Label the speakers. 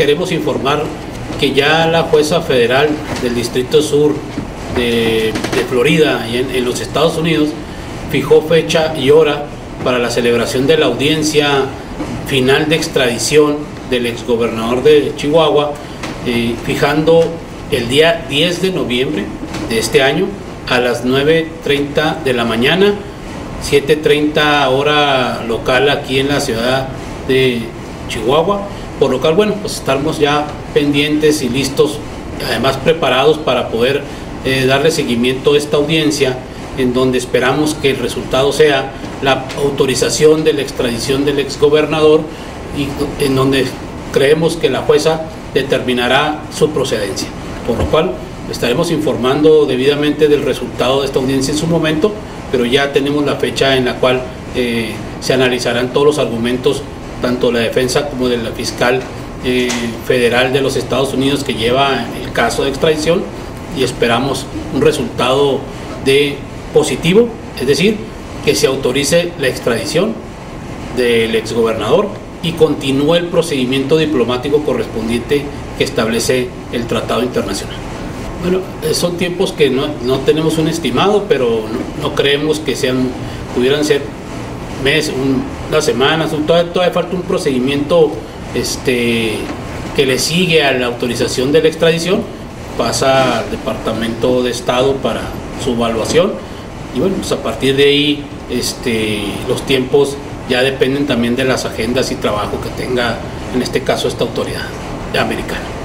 Speaker 1: queremos informar que ya la jueza federal del Distrito Sur de, Florida y en, los Estados Unidos fijó fecha y hora para la celebración de la audiencia final de extradición del exgobernador de Chihuahua, eh, fijando el día 10 de noviembre de este año a las 9.30 de la mañana, 7.30 hora local aquí en la ciudad de Chihuahua. Por lo cual, bueno, pues estamos ya pendientes y listos, además preparados para poder eh, darle seguimiento a esta audiencia en donde esperamos que el resultado sea la autorización de la extradición del exgobernador y en donde creemos que la jueza determinará su procedencia. Por lo cual estaremos informando debidamente del resultado de esta audiencia en su momento, pero ya tenemos la fecha en la cual eh, se analizarán todos los argumentos, tanto la defensa como de la fiscal eh, federal de los Estados Unidos que lleva el caso de extradición y esperamos un resultado de positivo, es decir, que se autorice la extradición del exgobernador y continúe el procedimiento diplomático correspondiente que establece el Tratado Internacional. Bueno, eh, son tiempos que no, tenemos un estimado, pero no, creemos que sean, pudieran ser meses, unas semanas, todavía, todavía, falta un procedimiento este, que le sigue a la autorización de la extradición, pasa al Departamento de Estado para su evaluación y bueno, pues a partir de ahí este, los tiempos ya dependen también de las agendas y trabajo que tenga en este caso esta autoridad americana.